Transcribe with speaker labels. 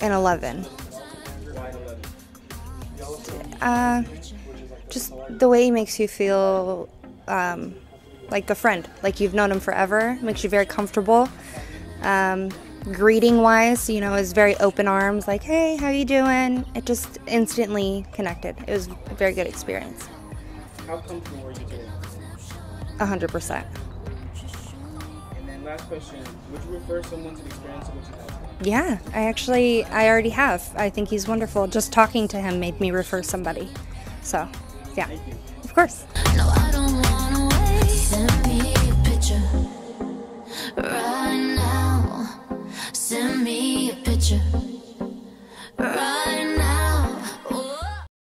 Speaker 1: And 11. Uh, just the way he makes you feel um, like a friend, like you've known him forever, makes you very comfortable. Um, greeting wise, you know, is very open arms, like, hey, how you doing? It just instantly connected. It was a very good experience.
Speaker 2: How comfortable were you today?
Speaker 1: 100%.
Speaker 2: And then last question, would you refer someone to the experience of what you had?
Speaker 1: Yeah, I actually, I already have. I think he's wonderful. Just talking to him made me refer somebody. So, yeah, of course.
Speaker 3: No, I don't wanna wait. Send me a picture right now. Send me a picture